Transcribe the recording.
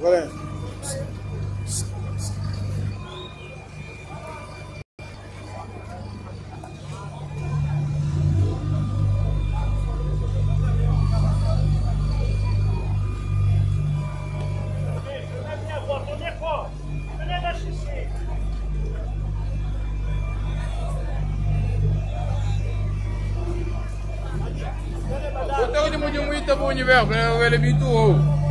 Mo de muito bom universo, é o elemento ouro.